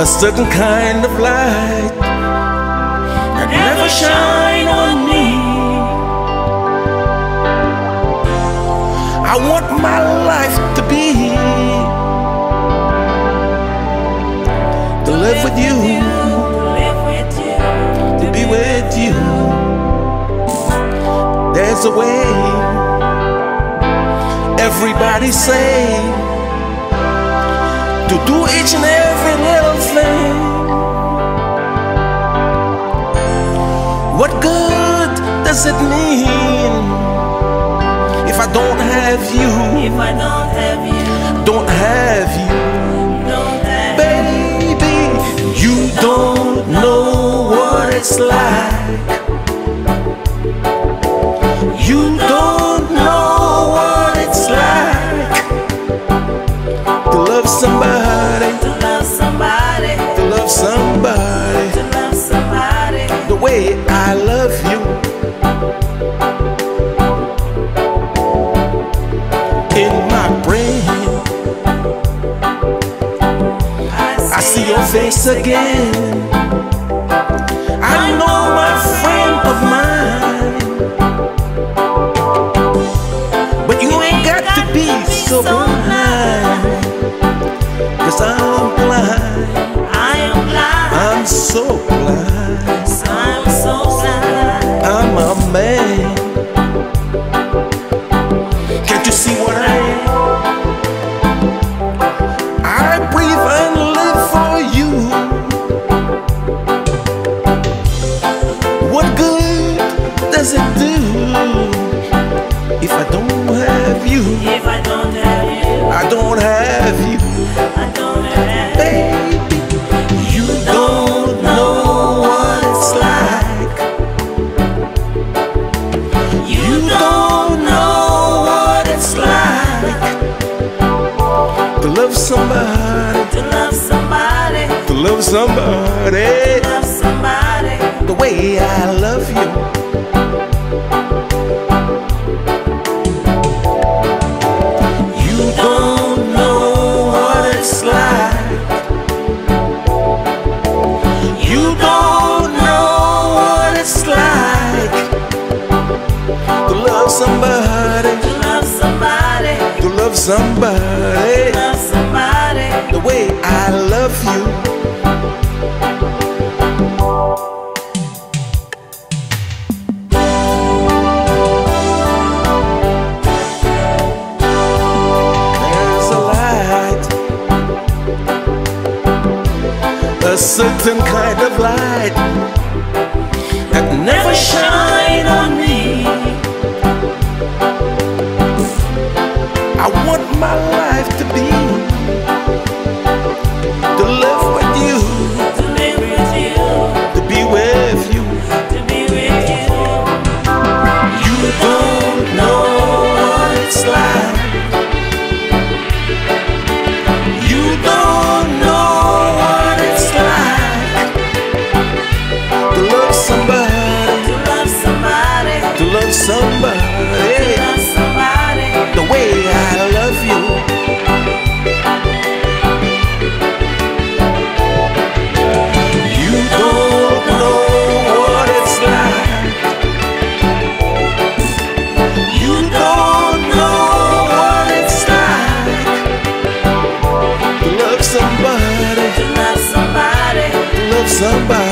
a certain kind of light that never shine on me. I want my life to be to live with you, to be with you. There's a way. Everybody say to do each and every little thing. What good does it mean if I don't have you? If I don't have you, Don't have you, don't have baby. You don't know what it's like. You don't know what it's like to love somebody, way I love you. In my brain, I see your face again. I know my friend of mine, but you ain't got to be so blind. Cause I'm blind, I am blind. I'm so blind. Somebody love somebody. the way I love you. You don't know what it's like. You don't know what it's like to love somebody, To love somebody, to love somebody love somebody. the way I love you. Certain kind of light that never shine on me. I want my life to be to to